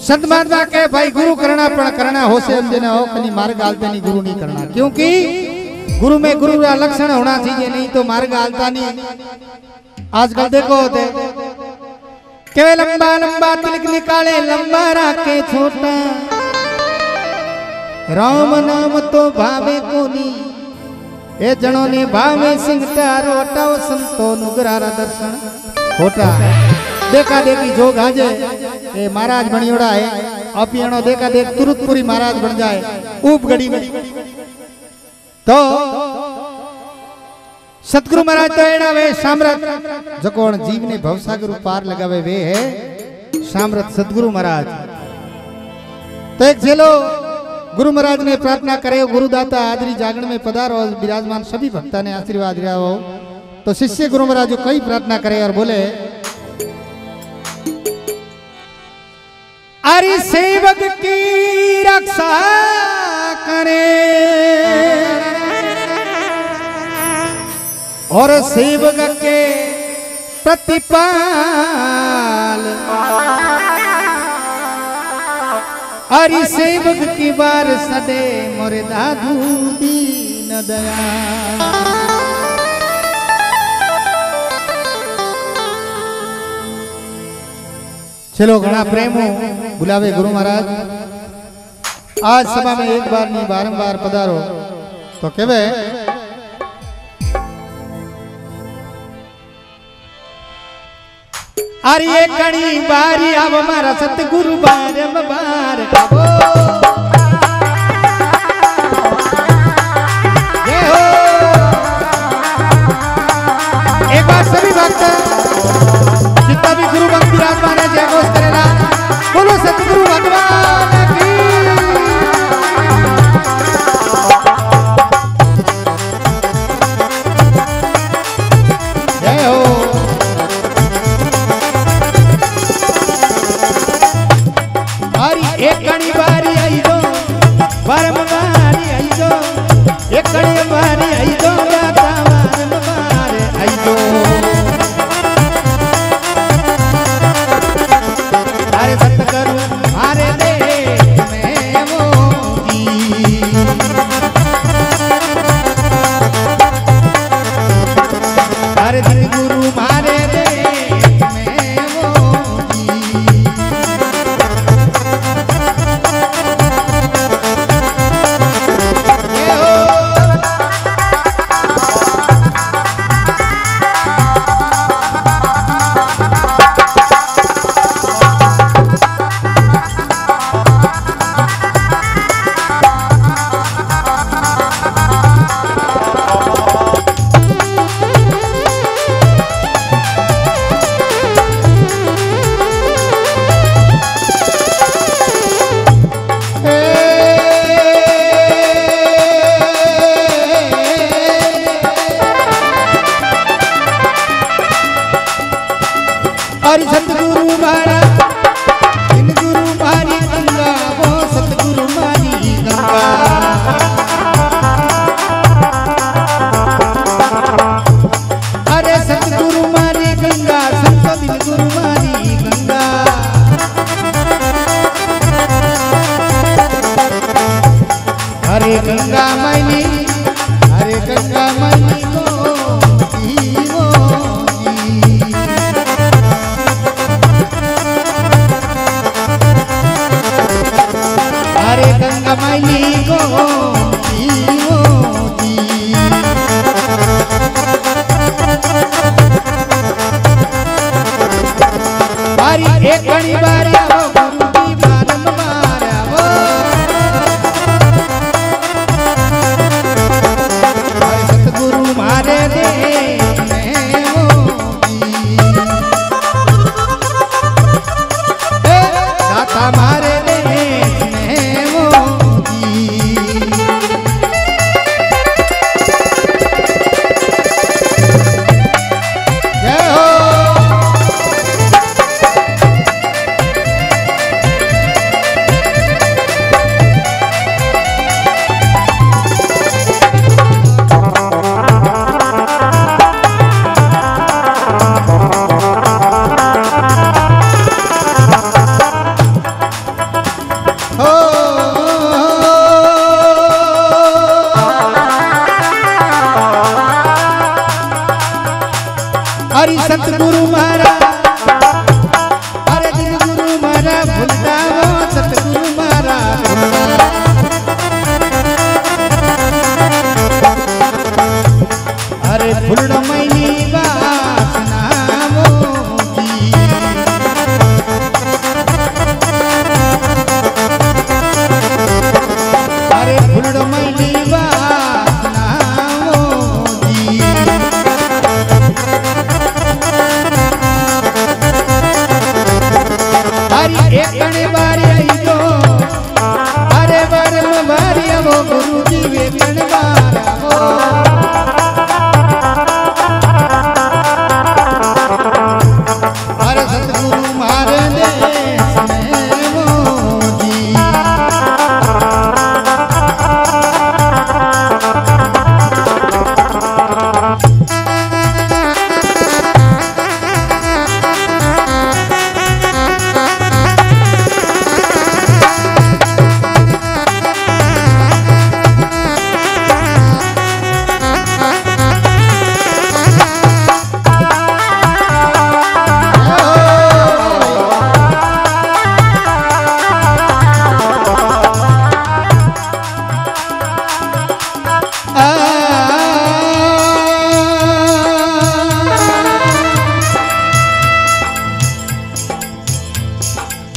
संत महात्मा कहे, भाई गुरु करना पण करना हो से देना हो कहीं मार्ग आलते नहीं, गुरु नहीं करना। क्योंकि गुरु में गुरु का लक्षण होना चाहिए, नहीं तो मार्ग आलता नहीं। आजकल देखो होते केवल लंबा लंबा तिलक निकाले, लंबा राखे छोटा। राम नाम तो भावे कोनी। ये जनों ने भावे सिंह सिंगटा रोटाओ संतों, नुगरारा दर्शन। होटा देखा देखी जो गाजे ए महाराज बनियोड़ा है अब यणो देखा देख तुरतपुरी महाराज बन जाए ऊप गड़ी में तो सतगुरु महाराज तो एड़ा वे सामरत जो कौन जीव ने भवसागर पार लगावे वे है सामरत सतगुरु महाराज तो एक झेलो गुरु महाराज ने प्रार्थना करे गुरु दाता आदरी जागरण में पधार और विराजमान सभी भक्ता ने आशीर्वाद दिया हो तो शिष्य गुरु महाराज जो कई प्रार्थना करे और बोले अरे सेवक की रक्षा करे। और सेवक के प्रतिपाल। अरे सेवक की बार सदे मोरे दादू दीन दया। चलो घना प्रेम बुलावे गुरु महाराज। आज सभा में एक बार नहीं, बारंबार पधारो। तो कहे अरे कणी बारी अब मारा सतगुरु बारे आवो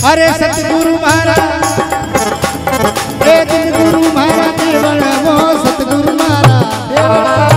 अरे सतगुरु महाराज। एक दिन गुरु महाराज बड़ा वो सतगुरु महाराज।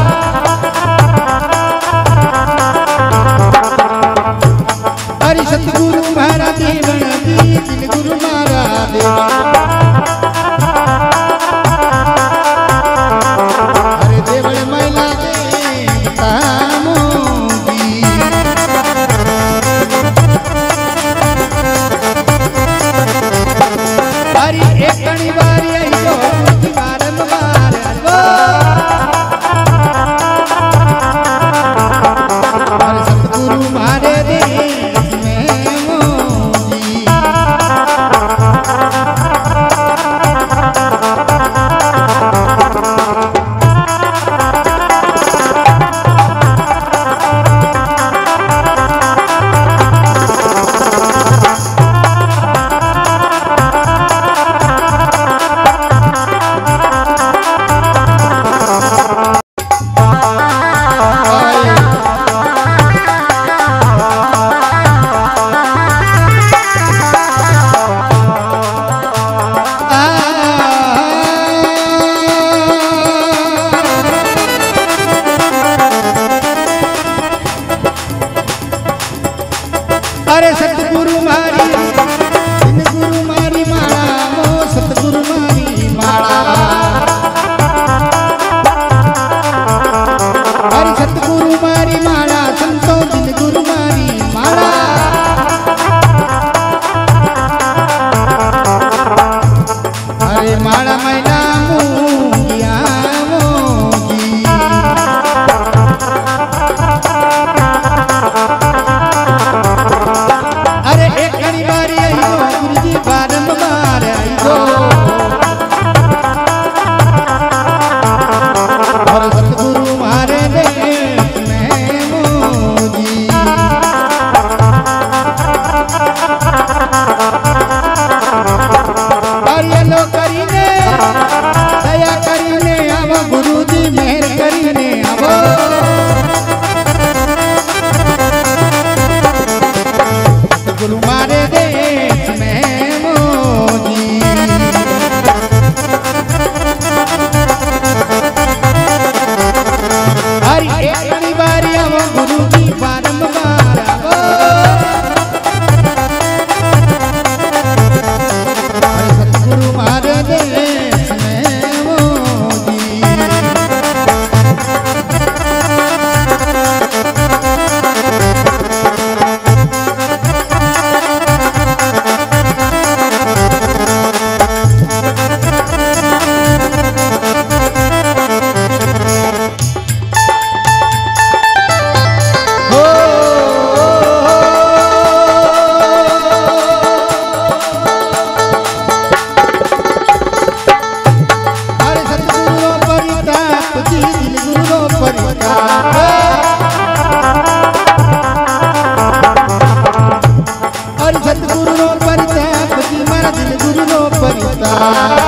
Star.